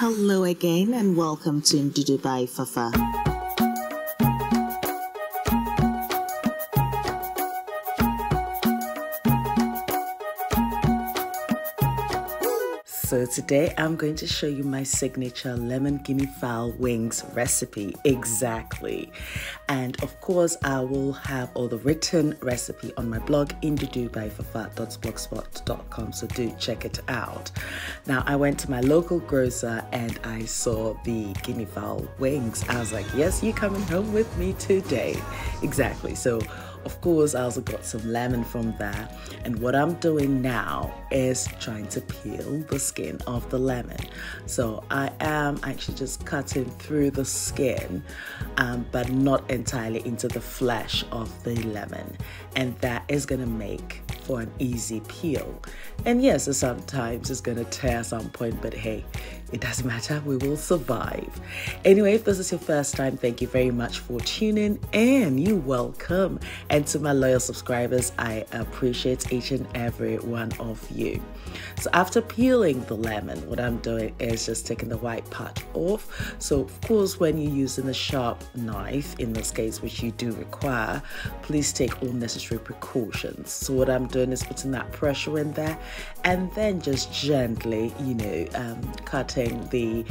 Hello again and welcome to Ndudu Fafa. So today I'm going to show you my signature lemon guinea fowl wings recipe exactly. And of course I will have all the written recipe on my blog ndudubyfafa.blogspot.com so do check it out. Now I went to my local grocer and I saw the guinea fowl wings. I was like, yes, you're coming home with me today. Exactly. So of course, I also got some lemon from there. And what I'm doing now is trying to peel the skin of the lemon. So I am actually just cutting through the skin, um, but not entirely into the flesh of the lemon. And that is going to make for an easy peel. And yes, sometimes it's going to tear at some point, but hey, it doesn't matter, we will survive. Anyway, if this is your first time, thank you very much for tuning in. You're welcome. And to my loyal subscribers, I appreciate each and every one of you. So after peeling the lemon, what I'm doing is just taking the white part off. So of course, when you're using a sharp knife, in this case, which you do require, please take all necessary precautions. So what I'm doing is putting that pressure in there and then just gently, you know, um, cutting the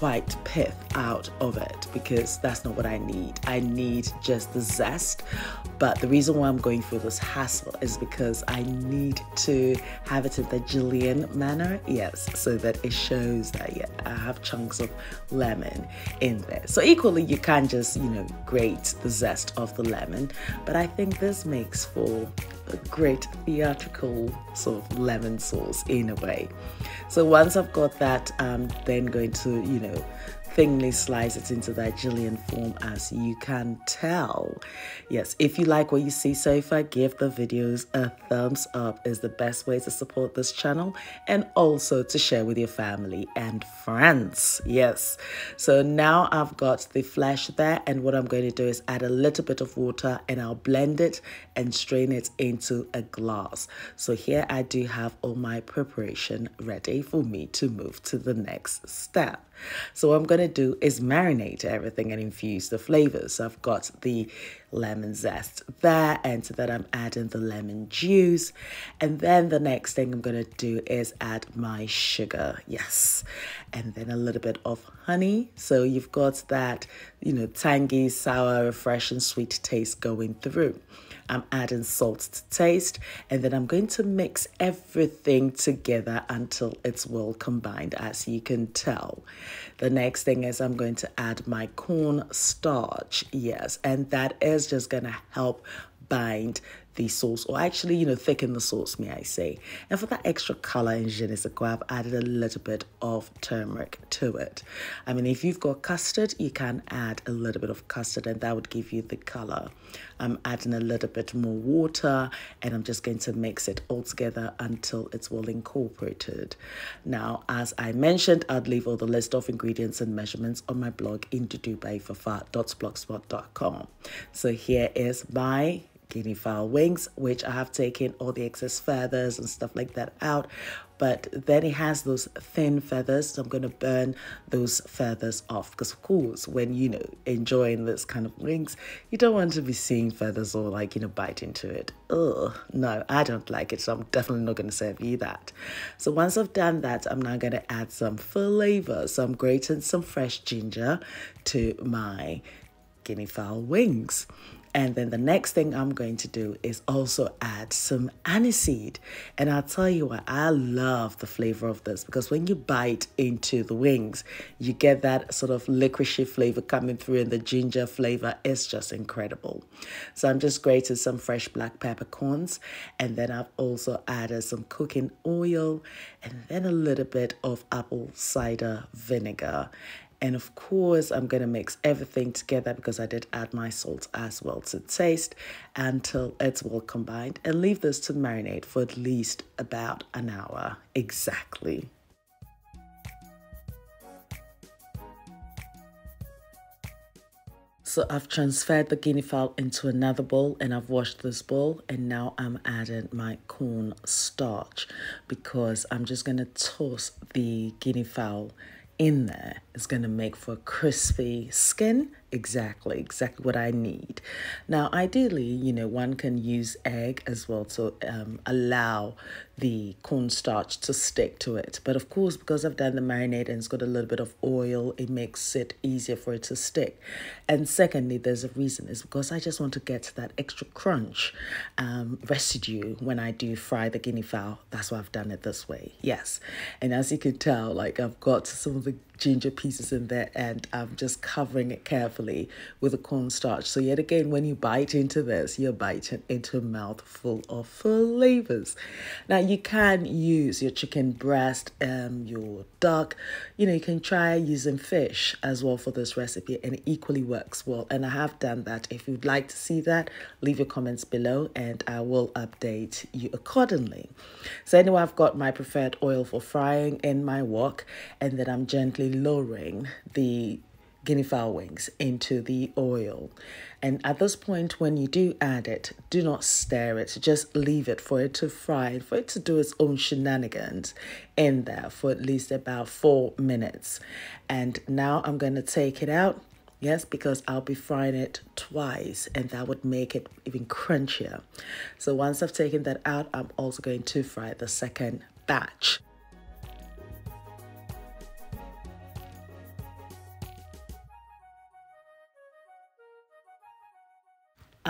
white pith out of it because that's not what I need. I need just the zest. But the reason why I'm going through this hassle is because I need to have it in the julienne manner, yes, so that it shows that yeah, I have chunks of lemon in there. So equally, you can't just, you know, grate the zest of the lemon, but I think this makes for a great theatrical sort of lemon sauce in a way. So once I've got that, I'm then going to, you know, thinly slice it into that julienne form as you can tell. Yes, if you like what you see so far, give the videos a thumbs up is the best way to support this channel and also to share with your family and friends. Yes, so now I've got the flesh there and what I'm going to do is add a little bit of water and I'll blend it and strain it into a glass. So here I do have all my preparation ready for me to move to the next step. So what I'm going to do is marinate everything and infuse the flavors. So I've got the lemon zest there and to that I'm adding the lemon juice. And then the next thing I'm going to do is add my sugar. Yes. And then a little bit of honey. So you've got that, you know, tangy, sour, refreshing, sweet taste going through. I'm adding salt to taste, and then I'm going to mix everything together until it's well combined, as you can tell. The next thing is I'm going to add my corn starch, yes, and that is just going to help bind the sauce or actually you know thicken the sauce may I say. And for that extra color in je ne sais quoi I've added a little bit of turmeric to it. I mean if you've got custard you can add a little bit of custard and that would give you the color. I'm adding a little bit more water and I'm just going to mix it all together until it's well incorporated. Now as I mentioned I'd leave all the list of ingredients and measurements on my blog ndudubyfafa.blogspot.com so here is my guinea fowl wings, which I have taken all the excess feathers and stuff like that out. But then it has those thin feathers, so I'm going to burn those feathers off. Because, of course, when you know enjoying this kind of wings, you don't want to be seeing feathers or like, you know, bite into it. Ugh, no, I don't like it, so I'm definitely not going to serve you that. So, once I've done that, I'm now going to add some flavor. So, I'm grating some fresh ginger to my guinea fowl wings. And then the next thing I'm going to do is also add some aniseed. And I'll tell you what, I love the flavor of this because when you bite into the wings, you get that sort of licoricey flavor coming through and the ginger flavor is just incredible. So I'm just grating some fresh black peppercorns and then I've also added some cooking oil and then a little bit of apple cider vinegar. And of course, I'm going to mix everything together because I did add my salt as well to taste until it's well combined and leave this to marinate for at least about an hour exactly. So I've transferred the guinea fowl into another bowl and I've washed this bowl and now I'm adding my corn starch because I'm just going to toss the guinea fowl in there is going to make for crispy skin exactly exactly what i need. Now ideally you know one can use egg as well to um, allow the cornstarch to stick to it. But of course because i've done the marinade and it's got a little bit of oil it makes it easier for it to stick. And secondly there's a reason is because i just want to get that extra crunch um, residue when i do fry the guinea fowl. That's why i've done it this way yes. And as you can tell like i've got some of the ginger pieces in there and i'm just covering it carefully with the cornstarch. So yet again, when you bite into this, you're biting into a mouthful of flavors. Now you can use your chicken breast, um, your duck. You know, you can try using fish as well for this recipe, and it equally works well. And I have done that. If you'd like to see that, leave your comments below, and I will update you accordingly. So anyway, I've got my preferred oil for frying in my wok, and then I'm gently lowering the guinea fowl wings into the oil. And at this point, when you do add it, do not stir it. Just leave it for it to fry, for it to do its own shenanigans in there for at least about four minutes. And now I'm going to take it out. Yes, because I'll be frying it twice and that would make it even crunchier. So once I've taken that out, I'm also going to fry the second batch.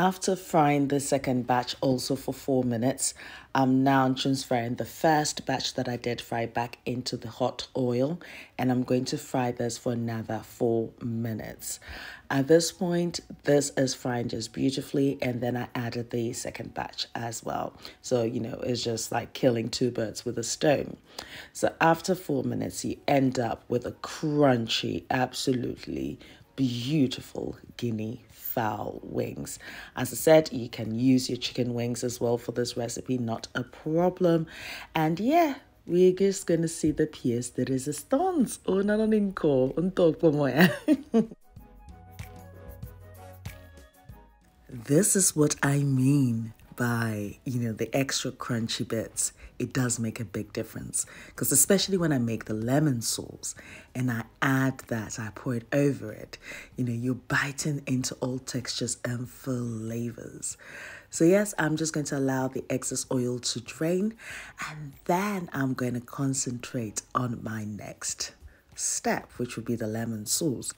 After frying the second batch also for four minutes, I'm now transferring the first batch that I did fry back into the hot oil and I'm going to fry this for another four minutes. At this point, this is frying just beautifully and then I added the second batch as well. So, you know, it's just like killing two birds with a stone. So after four minutes, you end up with a crunchy, absolutely beautiful guinea fowl wings. As I said, you can use your chicken wings as well for this recipe, not a problem. And yeah, we're just going to see the pièce de résistance. Oh, no, no, no, This is what I mean by, you know, the extra crunchy bits, it does make a big difference. Because especially when I make the lemon sauce and I add that, I pour it over it, you know, you're biting into all textures and flavors. So yes, I'm just going to allow the excess oil to drain and then I'm going to concentrate on my next step, which would be the lemon sauce.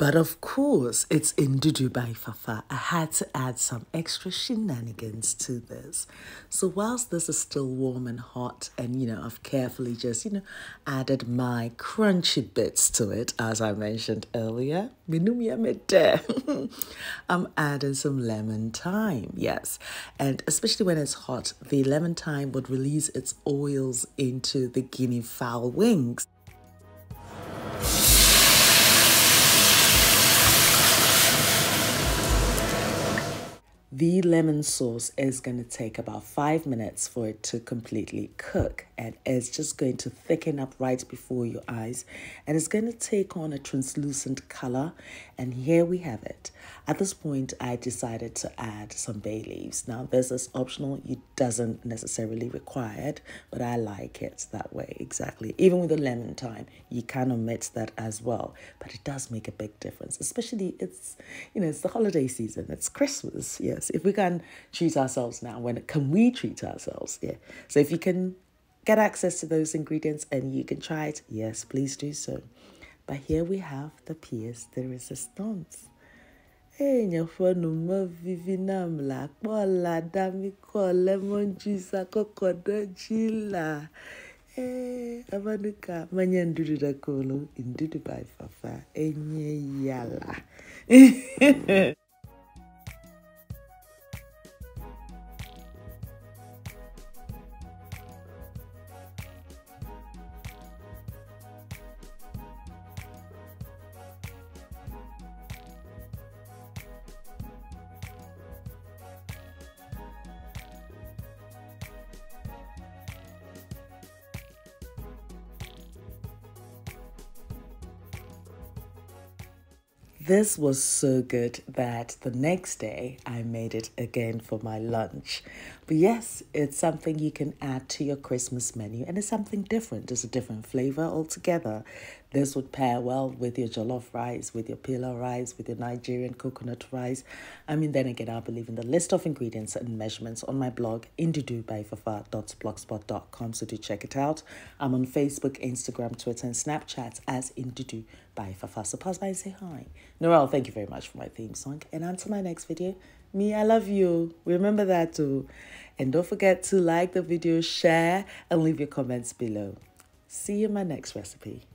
But of course, it's Ndudu by Fafa. I had to add some extra shenanigans to this. So whilst this is still warm and hot, and you know, I've carefully just, you know, added my crunchy bits to it, as I mentioned earlier. I'm adding some lemon thyme, yes. And especially when it's hot, the lemon thyme would release its oils into the guinea fowl wings. The lemon sauce is going to take about five minutes for it to completely cook and it's just going to thicken up right before your eyes and it's going to take on a translucent color and here we have it. At this point I decided to add some bay leaves. Now this is optional, it doesn't necessarily require it but I like it that way exactly. Even with the lemon thyme you can omit that as well but it does make a big difference especially it's you know it's the holiday season it's Christmas yes if we can treat ourselves now, when can we treat ourselves? Yeah. So if you can get access to those ingredients and you can try it, yes, please do so. But here we have the pièce de résistance. èèyàn no mọ vivinam la pọ̀ la dami kọ́ lemon juice àkọ́kọ́ dọ́jì la manya ndudu dakolo ndudu by fafa enye yala This was so good that the next day I made it again for my lunch. But yes, it's something you can add to your Christmas menu and it's something different. It's a different flavor altogether. This would pair well with your jollof rice, with your pilaf rice, with your Nigerian coconut rice. I mean, then again, I believe in the list of ingredients and measurements on my blog, ndudubyfafa.blogspot.com, so do check it out. I'm on Facebook, Instagram, Twitter, and Snapchat as Ndudu. So pass by and say hi. Noel, thank you very much for my theme song. And until my next video, me, I love you. Remember that too. And don't forget to like the video, share, and leave your comments below. See you in my next recipe.